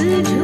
自。